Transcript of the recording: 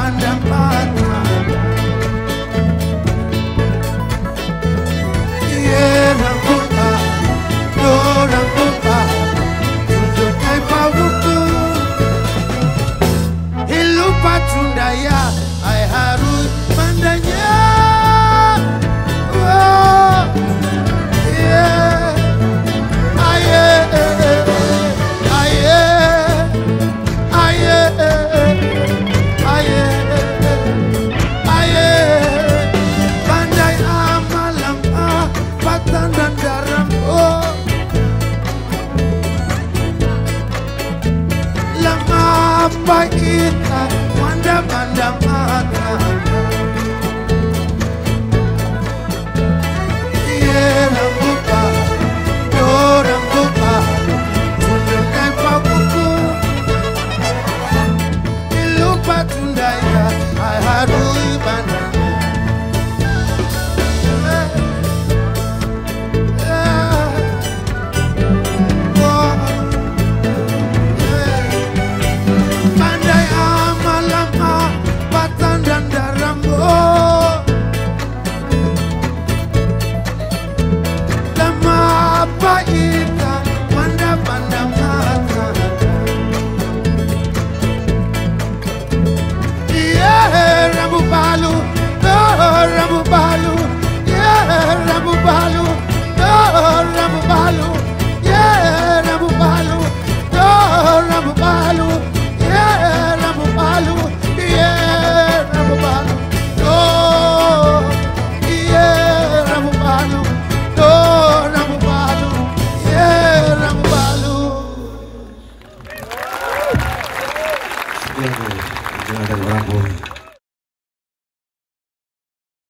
pandam pandam by it. yang berada di belakang.